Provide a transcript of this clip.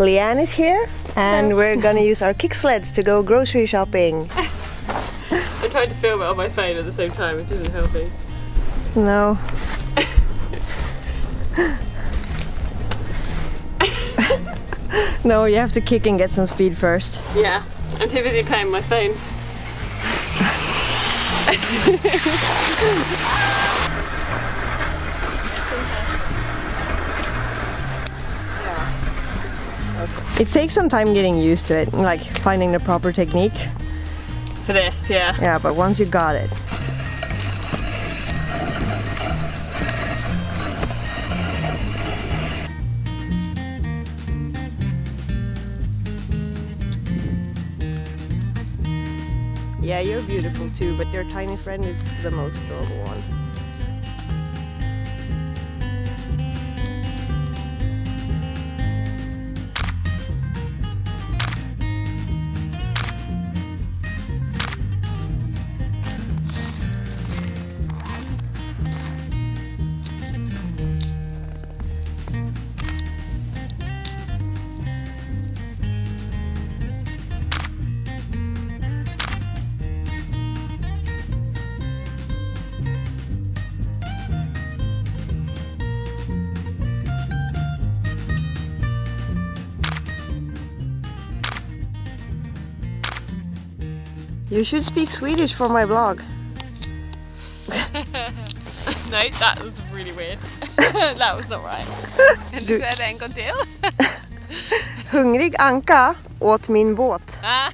Leanne is here and we're gonna use our kick sleds to go grocery shopping. I tried to film it on my phone at the same time, which isn't helping. No. no, you have to kick and get some speed first. Yeah, I'm too busy playing my phone. It takes some time getting used to it, like finding the proper technique. For this, yeah. Yeah, but once you got it. Yeah, you're beautiful too, but your tiny friend is the most adorable one. You should speak Swedish for my blog. no, that was really weird. that was not right. Kan du säga det en gång till? Hungrig anka åt min båt. Ah.